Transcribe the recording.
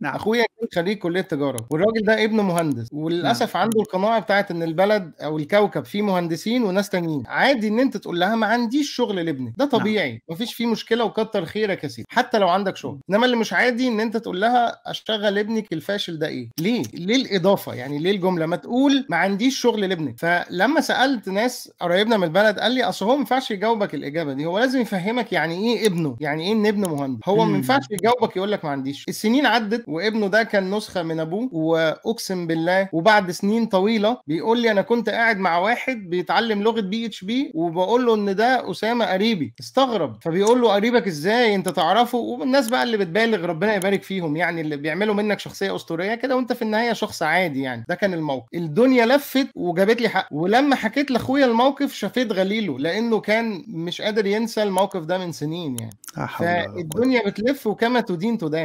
نعم. أخويا كان خريج كلية تجارة والراجل ده ابنه مهندس وللأسف عنده القناعة بتاعت إن البلد أو الكوكب فيه مهندسين وناس تانيين. عادي إن أنت تقول لها ما عنديش شغل لابنك ده طبيعي مفيش فيه مشكلة وكتر خيرك يا سيدي حتى لو عندك شغل. إنما اللي مش عادي إن أنت تقول لها أشغل ابنك الفاشل ده إيه؟ ليه؟ ليه الاضافه يعني ليه الجملة؟ ما تقول ما عنديش شغل لابنك. فلما سألت ناس قرايبنا من البلد قال لي أصل هو ما ينفعش يجاوبك الإجابة دي هو لازم يفهمك يعني إيه ابنه يعني إيه إن ابنه مهندس؟ هو ما. ينفعش يجاوبك يقول لك ما عنديش. السنين عدت وابنه ده كان نسخة من أبوه وأقسم بالله وبعد سنين طويلة بيقول لي أنا كنت قاعد مع واحد بيتعلم لغة PHP وبقول له إن ده أسامة قريبي. استغرب. فبيقول له قريبك إزاي؟ أنت تعرفه؟ والناس بقى اللي بتبالغ ربنا يبارك فيهم يعني اللي بيعملوا منك شخصية أسطورية كده وأنت في النهاية شخص عادي يعني. ده كان الموقف. الدنيا لفت وجابت لي حق. ولما حكيت لأخويا الموقف شفيت غليله لأنه كان مش قادر ينسى الموقف ده من سنين يعني. فالدنيا بتلف وكما تدين تدان.